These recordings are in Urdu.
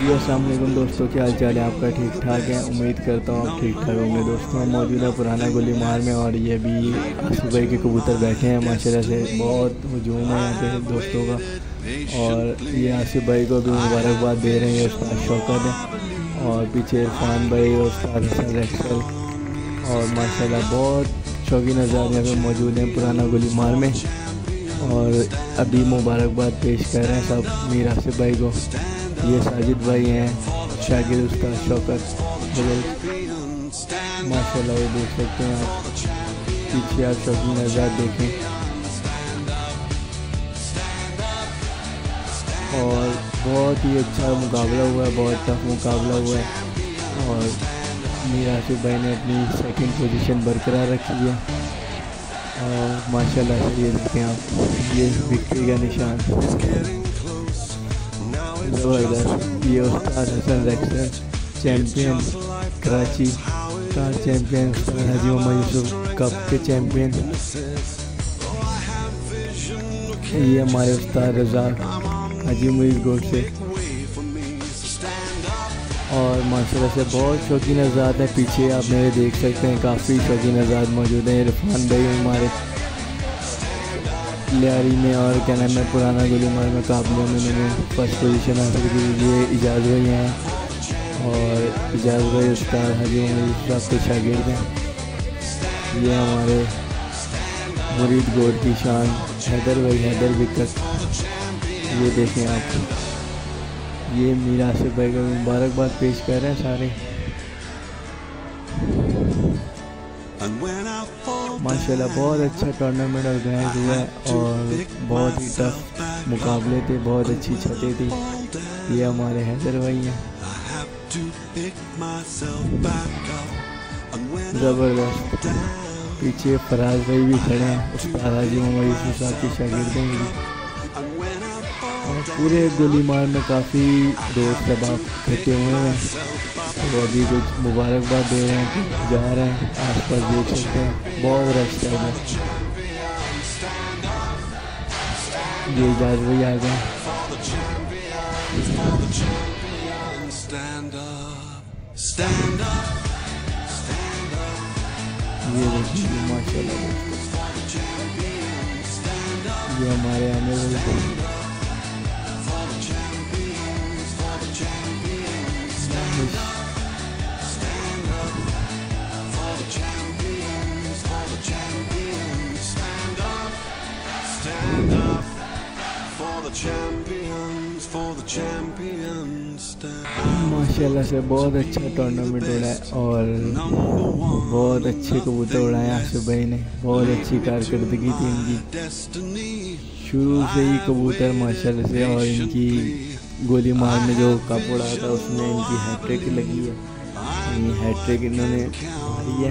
جی السلام علیکم دوستوں کیا حال چال ہے؟ آپ کا ٹھیک ٹھاک ہے؟ امید کرتا ہوں آپ ٹھیک ٹھاک ہوں گے۔ دوستوں موجود ہے پرانا گلی مار میں اور یہ بھی آصف بھائی کے کبوتر بیٹھے ہیں۔ ماشاء اللہ سے بہت ہجوم ہے یہاں پہ دوستوں کا۔ اور یہ آصف بھائی کو بھی مبارکباد دے رہے ہیں۔ استاد شوکت ہے اور پیچھے عرفان بھائی اور استاد حسن ریکسل اور ماشاء اللہ بہت شوقین نظار یہاں پہ موجود ہیں پرانا گلی مار میں۔ اور ابھی مبارکباد پیش کر رہے ہیں سب میر آصف بھائی کو۔ یہ ساجد بھائی ہیں، شاگرد استاد شوکت ماشاء اللہ یہ دیکھ سکتے ہیں آپ۔ پیچھے آپ شوقین نظار دیکھیں۔ اور بہت ہی اچھا مقابلہ ہوا ہے، بہت ٹف مقابلہ ہوا ہے۔ اور میر آصف بھائی نے اپنی سیکنڈ پوزیشن برقرار رکھی ہے۔ اور ماشاء اللہ سے یہ دیکھیں آپ۔ یہ وکٹری کا نشان۔ چیمپئن کراچی کا چیمپئن حجی محمد یوسف کپ کے چیمپئن یہ ہمارے استاد رزاق حجی محیط گوڈ سے اور ماشاء اللہ سے بہت شوقین آزاد ہیں. پیچھے آپ میرے دیکھ سکتے ہیں، کافی شوقین آزاد موجود ہیں. عرفان بھائی ہمارے لیاری میں اور کیا نام ہے پرانا گلی مار مقابلوں میں میں نے فرسٹ پوزیشن حاصل کی یہ اجاز بھائی ہیں۔ اور اجاز بھائی استاد حجی صاحب کے شاگرد ہیں۔ یہ ہمارے مرید گوڈ کی شان، حیدر بھائی، حیدر وکٹ یہ دیکھیں آپ۔ یہ میر آصف بھائی کا مبارکباد پیش کر رہے ہیں سارے۔ ماشاء اللہ بہت اچھا ٹورنامنٹ آرگنائز ہوا ہے اور بہت ہی ٹف مقابلے تھے، بہت اچھی چھتیں تھیں۔ یہ ہمارے حیدر بھائی ہیں۔ زبردست۔ پیچھے فراز بھائی بھی کھڑے ہیں۔ استاد حاجی محمد یوسف صاحب کی شاگردیں بھی۔ اور پورے گولی مار میں کافی دوست احباب کھٹے ہوئے ہیں۔ وہ ابھی کچھ مبارکباد دے رہے ہیں کہ جا رہے ہیں، آس پاس دیکھ سکتے ہیں۔ بہت رش ہے۔ یہ اجاز بھائی آ گئے یہ ماشاء اللہ یہ ہمارے آنے والے ماشاء اللہ سے بہت اچھا ٹورنامنٹ ہو رہا ہے اور بہت اچھے کبوتر اڑائے آصف بھائی نے بہت اچھی کارکردگی تھی ان کی شروع سے ہی کبوتر ماشاء اللہ سے اور ان کی گولی مار میں جو کپ اڑا تھا اس میں ان کی ہیٹرک لگی ہے ہیٹرک انہوں نے ماری ہے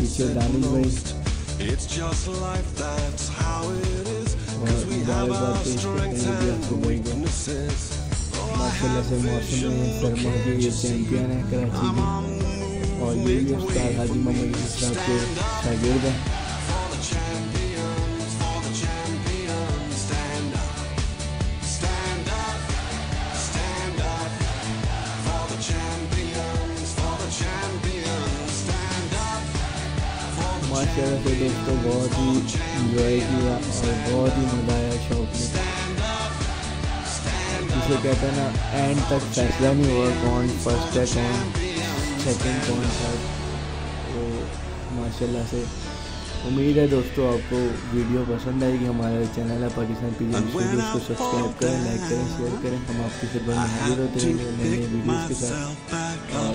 پیچھے دانش بھائی ماشاء اللہ سے موسم میں سرما کے یہ چیمپئن ہیں کراچی کے اور یہ بھی استاد حاجی محمد یوسف صاحب کے شاگرد ہیں ماشاء اللہ سے دوستوں بہت ہی انجوائے کیا اور بہت ہی مزہ آیا شوق میں۔ جسے کہتے ہیں نا اینڈ تک فیصلہ نہیں ہوا کون فرسٹ ہے کون سیکنڈ کون تھرڈ تو ماشاء اللہ سے امید ہے دوستوں آپ کو ویڈیو پسند آئے گی۔ ہمارا چینل ہے پاکستان پی جی اس کو سبسکرائب کریں لائک کریں شیئر کریں۔ ہم آپ کی خدمت میں حاضر ہوتے رہیں گے نئے نئے ویڈیوز کے ساتھ۔ اور